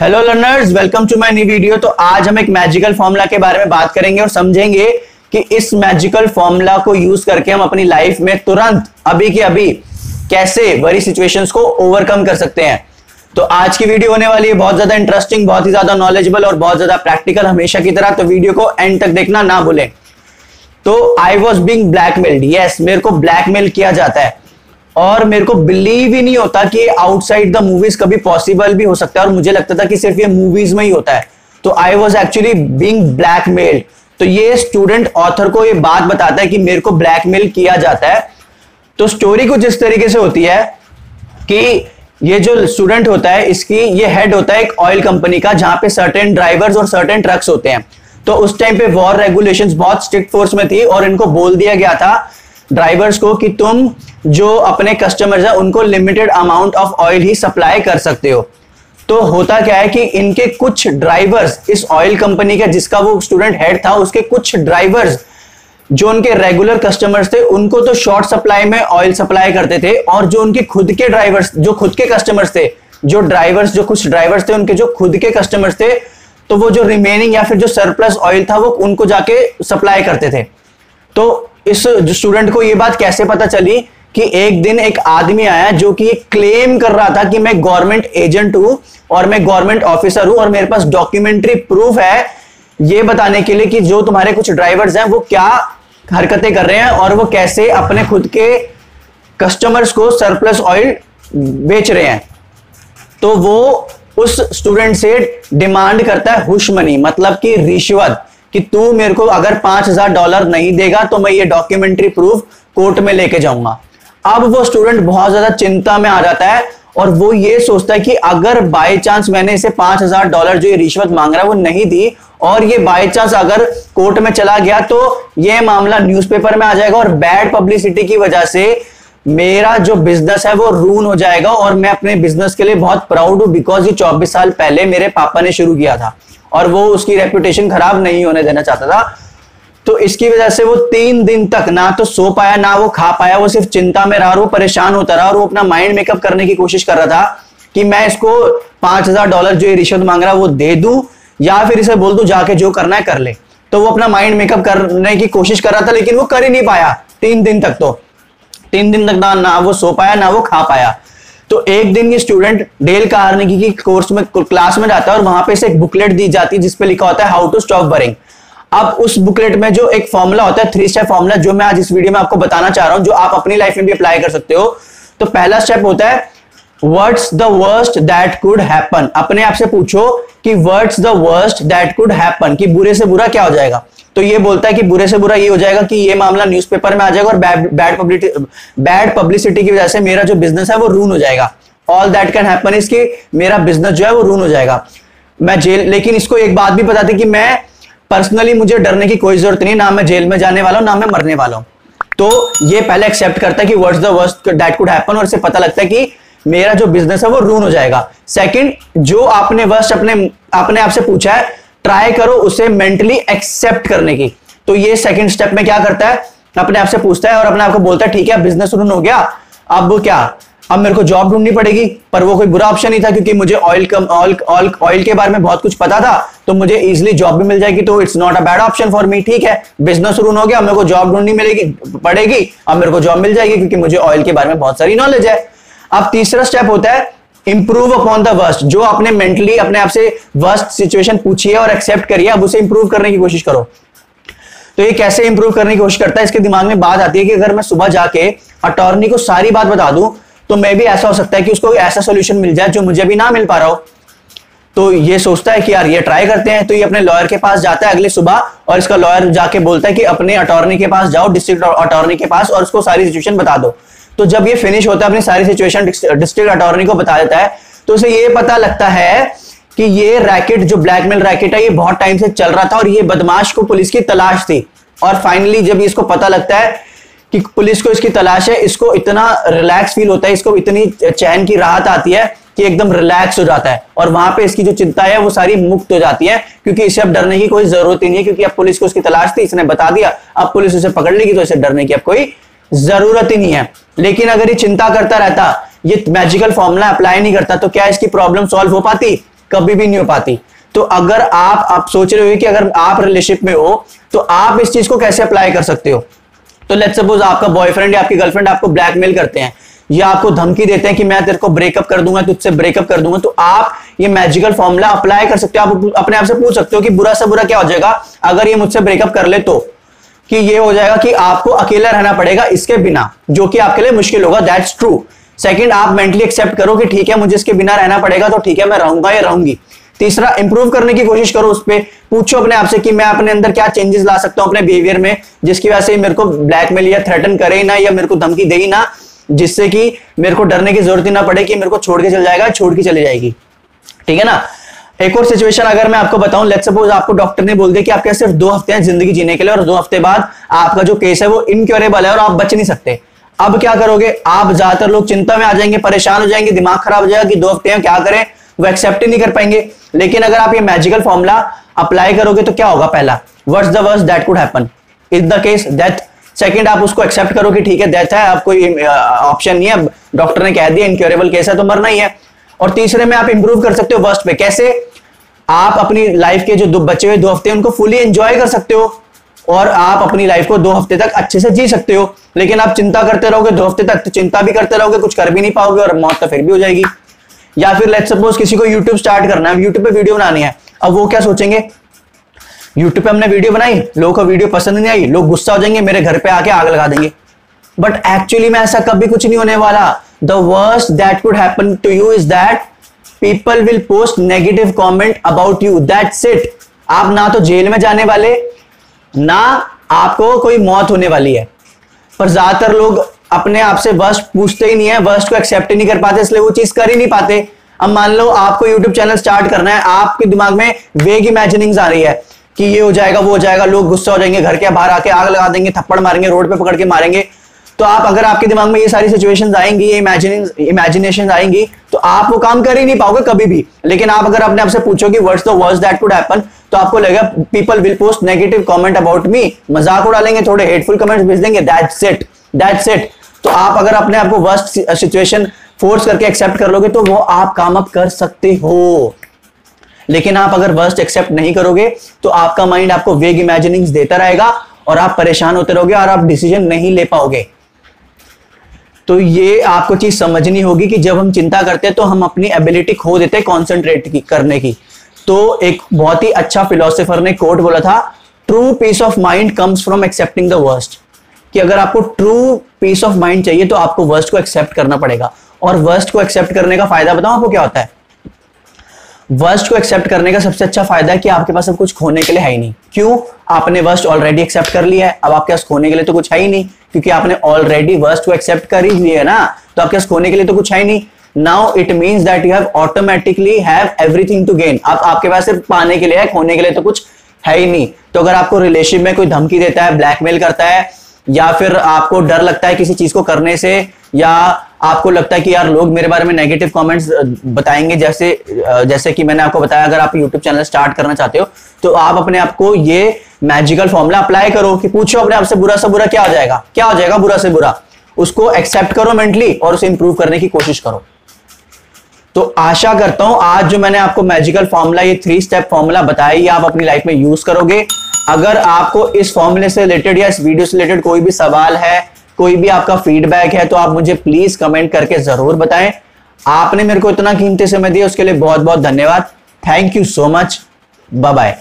Hello learners welcome to my new video तो आज हम एक मैजिकल फॉर्मूला के बारे में बात करेंगे और समझेंगे कि इस मैजिकल फॉर्मूला को यूज़ करके हम अपनी लाइफ में तुरंत, अभी के अभी, कैसे बड़ी सिचुएशंस को ओवरकम कर सकते हैं। तो आज की वीडियो होने वाली है, बहुत ज़्यादा इंटरेस्टिंग बहुत ही ज़्यादा नॉलेजेबल और बहुत ज़्यादा प्रैक्टिकल हमेशा की तरह। तो वीडियो को एंड तक देखना ना भूलें। तो I was being blackmailed yes मेरे को ब्लैकमेल किया जाता है। और मेरे को बिलीव ही नहीं होता कि आउटसाइड द मूवीज़ कभी पॉसिबल भी हो सकता है और मुझे लगता था कि सिर्फ़ ये मूवीज़ में ही होता है। तो I was actually being blackmailed तो ये स्टूडेंट ऑथर को ये बात बताता है कि मेरे को ब्लैकमेल किया जाता है। तो स्टोरी कुछ इस तरीके से होती है कि ये जो स्टूडेंट होता है, इसकी ये हेड होता है एक ऑयल कंपनी का, जहाँ पे सर्टेन ड्राइवर्स और सर्टेन ट्रक्स होते हैं। तो उस टाइम पे वॉर रेगुलेशंस बहुत स्ट्रिक्ट फोर्स में थी और इनको बोल दिया गया था ड्राइवर्स को कि तुम जो अपने कस्टमर्स है, उनको लिमिटेड अमाउंट ऑफ़ ऑयल ही सप्लाई कर सकते हो। तो होता क्या है कि इनके कुछ ड्राइवर्स इस ऑयल कंपनी का, जिसका वो स्टूडेंट हेड था, उसके कुछ ड्राइवर्स जो उनके रेगुलर कस्टमर्स थे, उनको तो शॉर्ट सप्लाई में ऑयल सप्लाई करते थे, और जो उनके खुद के ड्राइवर्स जो खुद के कस्टमर्स थे, जो ड्राइवर्स जो कुछ ड्राइवर्स थे, उनके जो खुद के कस्टमर्स थे तो वो जो रिमेनिंग या फिर जो सरप्लस ऑयल था, वो उनको जाके सप्लाई करते थे। तो इस स्टूडेंट को ये बात कैसे पता चली कि एक दिन एक आदमी आया जो कि क्लेम कर रहा था कि मैं गवर्नमेंट एजेंट हूँ और मैं गवर्नमेंट ऑफिसर हूँ और मेरे पास डॉक्यूमेंट्री प्रूफ है ये बताने के लिए कि जो तुम्हारे कुछ ड्राइवर्स हैं, वो क्या हरकतें कर रहे हैं और वो कैसे अपने खुद के कस्टमर्स को सरप्लस ऑयल बेच रहे हैं। तो वो उस स्टूडेंट से डिमांड करता है हुश मनी मतलब कि रिश्वत। कि तू मेरे को अगर पाँच हज़ार डॉलर नहीं देगा तो मैं ये डॉक्यूमेंट्री प्रूफ कोर्ट में लेके जाऊँगा। अब वो स्टूडेंट बहुत ज़्यादा चिंता में आ जाता है और वो ये सोचता है कि अगर बाय चांस मैंने इसे पाँच हज़ार डॉलर जो ये रिश्वत मांग रहा है वो नहीं दी और ये बाय चांस अगर कोर्ट में चला गया तो ये मामला न्यूज़पेपर में आ जाएगा और बैड पब्लिसिटी की वजह से मेरा जो बिज़नेस है वो रून हो जाएगा और मैं अपने बिज़नेस के लिए बहुत प्राउड हूँ बिकॉज़ ये चौबीस साल पहले मेरे पापा ने शुरू किया था। और वो उसकी रेपुटेशन खराब नहीं होने देना चाहता था। तो इसकी वजह से वो तीन दिन तक ना तो सो पाया, ना वो खा पाया, वो सिर्फ़ चिंता में रहा और वो परेशान होता रहा और वो अपना माइंड मेकअप करने की कोशिश कर रहा था कि मैं इसको पाँच हज़ार डॉलर जो ये रिश्वत मांग रहा है वो दे दूँ या फिर इसे बोल दूँ, जाके जो करना है कर ले। तो वो अपना माइंड मेकअप करने की कोशिश कर रहा था, लेकिन वो कर ही नहीं पाया। तीन दिन तक तो। तीन दिन तक ना वो सो पाया, ना वो खा पाया। तो एक दिन ये स्टूडेंट डेल कार्नेगी की कोर्स में क्लास में जाता है और वहाँ पे से एक बुकलेट दी जाती है जिसपे लिखा होता है हाउ टू स्टॉप बरिंग अब उस बुकलेट में जो एक फॉर्मूला होता है थ्री स्टेप फॉर्मूला जो मैं आज इस वीडियो में आपको बताना चाह रहा हूँ, जो आप अपनी लाइफ में भी अप्लाई कर सकते हो। तो पहला स्टेप होता है words the worst that could happen अपने आप से पूछो कि words the worst that could happen कि बुरे से बुरा क्या हो जाएगा? तो ये बोलता है कि बुरे से बुरा ये हो जाएगा कि ये मामला न्यूज़पेपर में आ जाएगा और बैड पब्लिसिटी बैड पब्लिसिटी की वजह से मेरा जो बिज़नेस है वो रून हो जाएगा। ऑल दैट कैन हैपन इसकी मेरा बिज़नेस जो है वो रून हो जाएगा। मैं जेल, लेकिन इसको एक बात भी बता दी कि मैं पर्सनली मुझे डरने की कोई ज़रूरत नहीं, ना मैं जेल में जाने वाला हूँ, ना मैं मरने वाला हूँ। तो ये पहले एक्सेप्ट करता है कि words the worst that could happen और इसे पता लगता है कि मेरा जो बिज़नेस है वो रून हो जाएगा। सेकंड जो आपने वर्स्ट अपने अपने आप से पूछा है ट्राई करो उसे मेंटली एक्सेप्ट करने की। तो ये सेकंड स्टेप में क्या करता है? अपने आप से पूछता है और अपने आप को बोलता है, ठीक है बिज़नेस रून हो गया। अब क्या? अब मेरे को जॉब ढूंढनी पड़ेगी। पर वो कोई बुरा ऑप्शन नहीं था क्योंकि मुझे ऑयल कम ऑयल ऑयल ऑयल के बारे में बहुत कुछ पता था। तो मुझे इजिली जॉब भी मिल जाएगी तो it's not a bad option for me ठीक है बिज़नेस रून हो गया मेरे को जॉब ढूंढनी मिलेगी, पड़ेगी। अब मेरे को जॉब मिल जाएगी क्योंकि मुझे ऑयल के बारे में बहुत सारी नॉलेज है। अब तीसरा स्टेप होता है इंप्रूव अपॉन द वर्स्ट जो आपने मेंटली अपने आप से वर्स्ट सिचुएशन पूछी है और एक्सेप्ट करिए अब उसे इंप्रूव करने की कोशिश करो। तो ये कैसे इंप्रूव करने की कोशिश करता है, इसके दिमाग में बात आती है कि अगर मैं सुबह जाके अटॉर्नी को सारी बात बता दूँ तो मे भी ऐसा हो सकता है कि उसको ऐसा सोल्यूशन मिल जाए जो मुझे भी ना मिल पा रहा हो। तो ये सोचता है कि यार, ये ट्राई करते हैं तो ये अपने लॉयर के पास जाता है अगले सुबह और इसका लॉयर जाके बोलता है कि अपने अटॉर्नी के पास जाओ डिस्ट्रिक्ट अटॉर्नी के पास और उसको सारी सिचुएशन बता दो। तो जब ये फिनिश होता है, अपनी सारी सिचुएशन डिस्ट्रिक्ट अटॉर्नी को बता देता है तो उसे ये पता लगता है कि ये रैकेट जो ब्लैकमेल रैकेट है, ये बहुत टाइम से चल रहा था और ये बदमाश को पुलिस की तलाश थी। और फाइनली जब इसको पता लगता है कि पुलिस को इसकी तलाश है, इसको इतना रिलैक्स फील होता है, इसको इतनी चैन की राहत आती है कि एकदम रिलैक्स हो जाता है। और वहाँ पे इसकी जो चिंता है, वो सारी मुक्त हो जाती है, क्योंकि इसे अब डरने की कोई ज़रूरत ही नहीं है, क्योंकि अब पुलिस को उसकी तलाश थी, इसने बता दिया, अब पुलिस उसे पकड़ लेगी तो इसे डरने की अब कोई ज़रूरत ही नहीं है। लेकिन अगर ये चिंता करता रहता, ये मैजिकल फॉर्मूला अप्लाई नहीं करता तो क्या इसकी प्रॉब्लम सॉल्व हो पाती? कभी भी नहीं हो पाती। तो अगर आप आप सोच रहे हो कि अगर आप रिलेशनशिप में हो तो आप इस चीज़ को कैसे अप्लाई कर सकते हो? तो लेट सपोज़ आपका बॉयफ्रेंड या आपकी गर्लफ्रेंड आपको ब्लैकमेल करते हैं, या आपको धमकी देते हैं कि मैं तेरे को ब्रेकअप कर दूँगा, तुझसे ब्रेकअप कर दूँगा तो आप ये मैजिकल फॉर्मूला अप्लाई कर सकते हो। आप अपने आप से पूछ सकते हो कि बुरा से बुरा क्या हो जाएगा? अगर ये मुझसे ब्रेकअप कर ले तो। कि ये हो जाएगा कि आपको अकेला रहना पड़ेगा इसके बिना, जो कि आपके लिए मुश्किल होगा दैट्स ट्रू सेकंड आप मेंटली एक्सेप्ट करो कि ठीक है, मुझे इसके बिना रहना पड़ेगा तो ठीक है, मैं रहूँगा, या रहूँगी। तीसरा इंप्रूव करने की कोशिश करो उस पर पूछो अपने आप से कि मैं अपने अंदर क्या चेंजेस ला सकता हूँ अपने बिहेवियर में, जिसकी वजह से मेरे को ब्लैकमेल या थ्रेटन करे ना, या मेरे को धमकी दे ही ना, जिससे कि मेरे को डरने की ज़रूरत ही ना पड़े कि मेरे को छोड़ के चल जाएगा, छोड़ के चली जाएगी। ठीक है ना? एक और सिचुएशन अगर मैं आपको बताऊँ लेट सपोज़ आपको डॉक्टर ने बोल दिया कि आपके सिर्फ़ दो हफ़्ते हैं ज़िंदगी जीने के लिए और दो हफ़्ते बाद आपका जो केस है वो इनक्योरेबल है और आप बच नहीं सकते। अब क्या करोगे? आप ज़्यादातर लोग चिंता में आ जाएँगे, परेशान हो जाएँगे, दिमाग खराब हो जाएगा कि दो हफ़्ते हैं, क्या करें? वो एक्सेप्ट ही नहीं कर पाएँगे। लेकिन अगर आप ये मैजिकल फॉर्मूला अप्लाई करोगे तो क्या होगा पहला? Words the worse that could happen is the case death second आप उसको एक्सेप्ट करो कि ठीक है डेथ है आप कोई ऑप्शन नहीं है। डॉक्टर ने कह दिया इनक्योरेबल केस है तो मरना ही है। और तीसरे में आप इंप्रूव कर सकते हो वर्स्ट पे कैसे? आप अपनी लाइफ के जो दो बचे हुए दो हफ़्ते उनको फुली एंजॉय कर सकते हो और आप अपनी लाइफ को दो हफ़्ते तक अच्छे से जी सकते हो। लेकिन आप चिंता करते रहोगे, दो हफ़्ते तक तो चिंता भी करते रहोगे, कुछ कर भी नहीं पाओगे और मौत तो फिर भी हो जाएगी। या फिर लेट सपोज़ किसी को यूट्यूब स्टार्ट करना है यूट्यूब पे वीडियो बनानी है, अब वो क्या सोचेंगे? यूट्यूब पे हमने वीडियो बनाई, लोगों को वीडियो पसंद नहीं आई, लोग गुस्सा हो जाएँगे, मेरे घर पे आके आग लगा देंगे। बट एक्चुअली में ऐसा कभी कुछ नहीं होने वाला। The worst that could happen to you is that people will post negative comment about you that it आप ना तो जेल में जाने वाले, ना आपको कोई मौत होने वाली है। पर ज़्यादातर लोग अपने आप से वर्स्ट पूछते ही नहीं है वर्स्ट को एक्सेप्ट ही नहीं कर पाते, इसलिए वो चीज़ कर ही नहीं पाते। अब मान लो आपको यूट्यूब चैनल स्टार्ट करना है, आपके दिमाग में वेग इमेजिनिंग आ रही है कि ये हो जाएगा, वो हो जाएगा, लोग गुस्सा हो जाएँगे, घर के बाहर आके आग लगा देंगे, थप्पड़ मारेंगे, रोड पे पकड़ के मारेंगे। तो आप, अगर आपके दिमाग में ये सारी सिचुएशंस आएँगी इमेजिनेशन आएँगी तो आप वो काम कर ही नहीं पाओगे कभी भी। लेकिन आप अगर अपने आप से पूछो कि what's the worst that could happen तो आपको लगेगा people will post negative comment about me मज़ाक उड़ालेंगे थोड़े हेटफुल कमेंट्स भेज देंगे दैट्स इट दैट्स इट तो आप अगर अपने आप को वर्स्ट सिचुएशन फोर्स करके एक्सेप्ट कर लोगे तो वो आप काम अप कर सकते हो। लेकिन आप अगर वर्स्ट एक्सेप्ट नहीं करोगे तो आपका माइंड आपको वेग इमेजिनिंग्स देता रहेगा और आप परेशान होते रहोगे और आप डिसीज़न नहीं ले पाओगे। तो ये आपको चीज़ समझनी होगी कि जब हम चिंता करते हैं तो हम अपनी एबिलिटी खो देते हैं कॉन्सेंट्रेट की, करने की। तो एक बहुत ही अच्छा फिलोसोफर ने कोट बोला था true peace of mind comes from accepting the worst कि अगर आपको ट्रू पीस ऑफ़ माइंड चाहिए तो आपको वर्स्ट को एक्सेप्ट करना पड़ेगा। और वर्स्ट को एक्सेप्ट करने का फ़ायदा बताओ आपको क्या होता है? वर्स्ट को एक्सेप्ट करने का सबसे अच्छा फ़ायदा है कि आपके पास अब कुछ खोने के लिए है ही नहीं। क्यों? आपने वर्स्ट ऑलरेडी एक्सेप्ट कर लिया है। अब आपके पास खोने के लिए तो कुछ है ही नहीं। क्योंकि आपने ऑलरेडी वर्स्ट को एक्सेप्ट कर ही लिया है ना तो आपके पास खोने के लिए तो कुछ है ही नहीं। Now it means that you have automatically have everything to gain अब आपके पास सिर्फ़ पाने के लिए है, खोने के लिए तो कुछ है ही नहीं। तो अगर आपको रिलेशन में कोई धमकी देता है ब्लैकमेल करता है, या फिर आपको डर लगता है किसी चीज़ को करने से, या आपको लगता है कि यार लोग मेरे बारे में नेगेटिव कमेंट्स बताएँगे? जैसे जैसे कि मैंने आपको बताया, अगर आप यूट्यूब चैनल स्टार्ट करना चाहते हो तो आप अपने आप को ये मैजिकल फॉर्मूला अप्लाई करो कि पूछो अपने आप से, बुरा से बुरा क्या हो जाएगा? क्या हो जाएगा बुरा से बुरा? उसको एक्सेप्ट करो मेंटली और उसे इंप्रूव करने की कोशिश करो। तो आशा करता हूँ, आज जो मैंने आपको मैजिकल फॉर्मूला ये थ्री स्टेप फॉर्मूला बताया ये आप अपनी लाइफ में यूज़ करोगे। अगर आपको इस फॉर्मूले से रिलेटेड या इस वीडियो से रिलेटेड कोई भी सवाल है कोई भी आपका फीडबैक है तो आप मुझे प्लीज़ कमेंट करके ज़रूर बताएँ। आपने मेरे को इतना कीमती समय दिया, उसके लिए बहुत बहुत धन्यवाद। Thank you so much bye bye